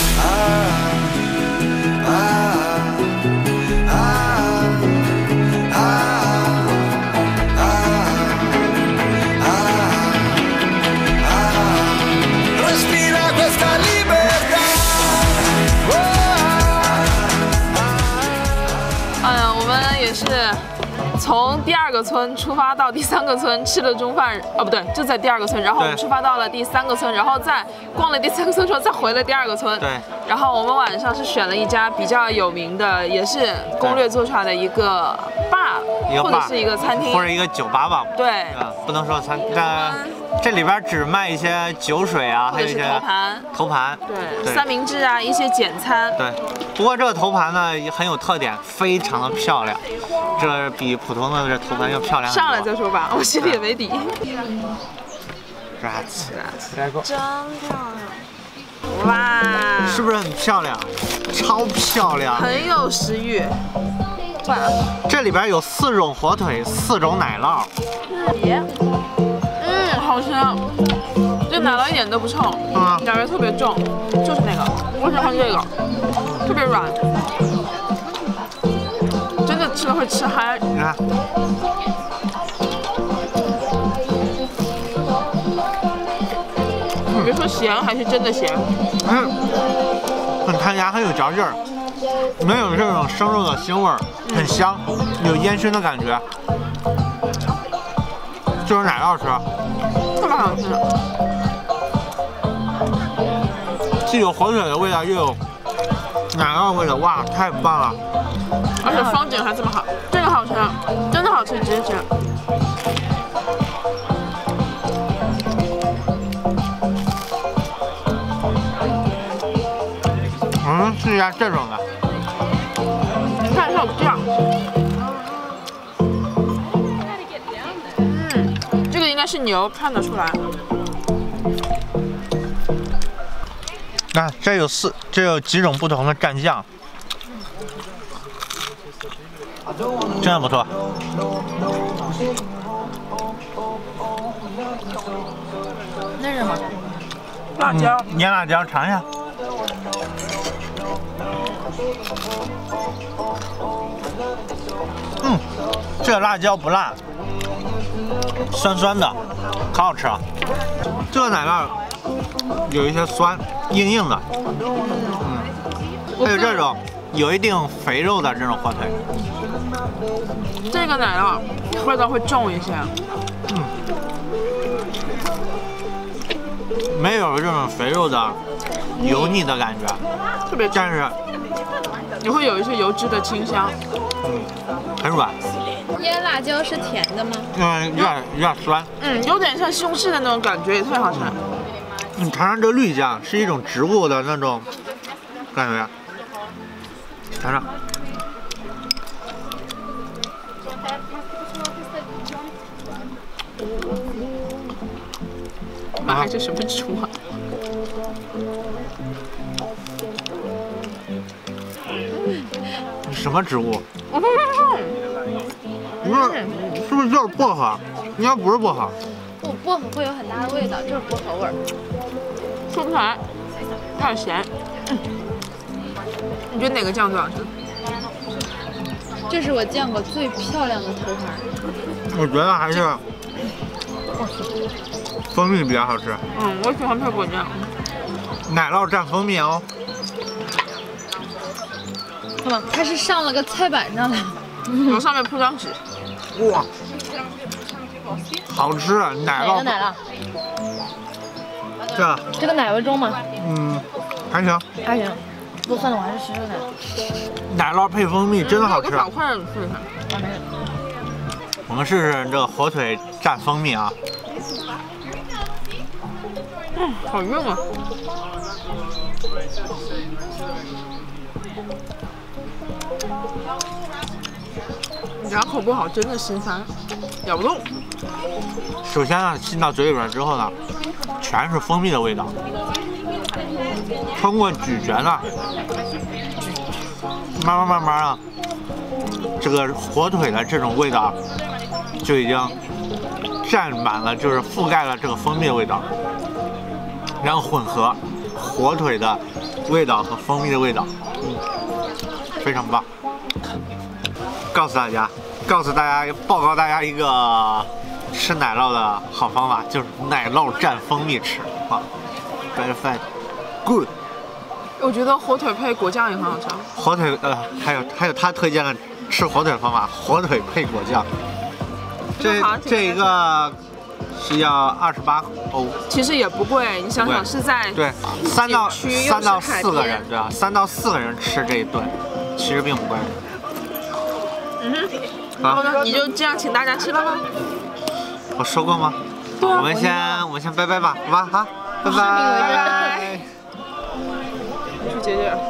I 从第二个村出发到第三个村吃了中饭，哦不对，就在第二个村，然后我们出发到了第三个村，然后再逛了第三个村之后再回了第二个村。对。然后我们晚上是选了一家比较有名的，也是攻略做出来的一个 bar，或者是一个餐厅或。者一个酒吧吧。对，啊，不能说餐，这这里边只卖一些酒水啊，还有一些头盘。头盘。对，对三明治啊，一些简餐。对，不过这个头盘呢也很有特点，非常的漂亮，这比普通的这头盘要漂亮。上来再说吧，我心里也没底。Grazie 真漂亮！哇，是不是很漂亮？超漂亮！很有食欲。哇，这里边有四种火腿，四种奶酪，嗯，好吃。这奶酪一点都不臭，嗯奶味特别重，就是那个，我喜欢这个，特别软，吃了会吃嗨。你看，别说咸，还是真的咸。嗯，很弹牙，很有嚼劲儿，没有这种生肉的腥味儿，很香，有烟熏的感觉。就是奶酪吃，特别好吃。既有火腿的味道，又有奶酪味的，哇，太棒了！而且风景还这么好，这个好吃，真的好吃，直接吃。我们试一下这种的，你看它有酱。嗯，这个应该是牛，看得出来。看这有四，这有几种不同的蘸酱，真的不错。那是什么？辣椒。腌辣椒尝一下。嗯，这个辣椒不辣，酸酸的，可好吃了。这个奶酪有一些酸，硬硬的。嗯，还有这种有一定肥肉的这种火腿。这个奶酪味道会重一些，嗯没有这种肥肉的油腻的感觉，特别但是也会有一些油脂的清香。很软，腌辣椒是甜的吗？嗯，有点有点酸。嗯，有点像西红柿的那种感觉，也特别好吃。你尝尝这绿酱，是一种植物的那种感觉，尝尝。妈，还是什么猪啊？什么植物？不是，是不是就是薄荷？应该不是薄荷。不，薄荷会有很大的味道，就是薄荷味儿。说不出来，有点咸。嗯你觉得哪个酱最好吃？这是我见过最漂亮的头盘。我觉得还是蜂蜜比较好吃，嗯，我喜欢配果酱。奶酪蘸蜂蜜哦。看吧，它是上了个菜板上的。我上面铺张纸，哇，好吃！啊奶酪哪个奶酪？这，这个奶味重吗？嗯，还行。还行。不算了，我还是试试看。奶酪配蜂蜜真的好吃块。我们试试这个火腿蘸蜂蜜啊。嗯，好硬啊！牙口不好，真的心塞，咬不动。首先呢，进到嘴里边之后呢，全是蜂蜜的味道。通过咀嚼呢，慢慢慢慢啊，这个火腿的这种味道就已经占满了，就是覆盖了这个蜂蜜的味道，然后混合火腿的味道和蜂蜜的味道，嗯，非常棒。告诉大家，告诉大家，报告大家一个吃奶酪的好方法，就是奶酪蘸蜂蜜吃啊，very fine。Good，我觉得火腿配果酱也很好吃。火腿呃，还有还有他推荐的吃火腿的方法，火腿配果酱。这这一个是要二十八欧，其实也不贵，你想想是在对，三到三到四个人对吧？三到四个人吃这一顿，其实并不贵。好，然后呢，你就这样请大家吃了吗？我说过吗？对啊我们先我们先拜拜吧，好吧？好，拜拜。去姐姐。